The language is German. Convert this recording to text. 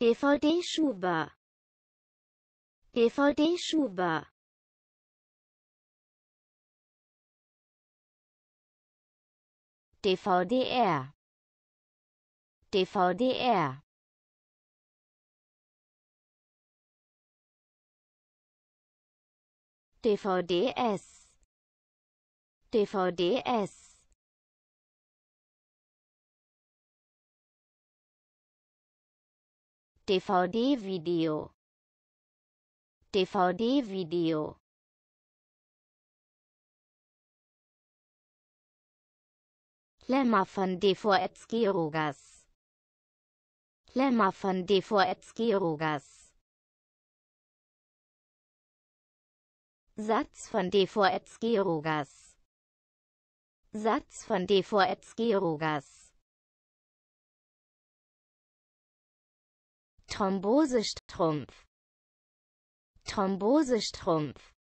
DVD-Schuber DVD-Schuber DVDR DVDR DVDS DVDS DVD-Video DVD-Video Lemma von DVS Gerogas Lemma von DVS Gerogas Satz von DVS Gerogas Satz von DVS Thrombosestrumpf. Thrombosestrumpf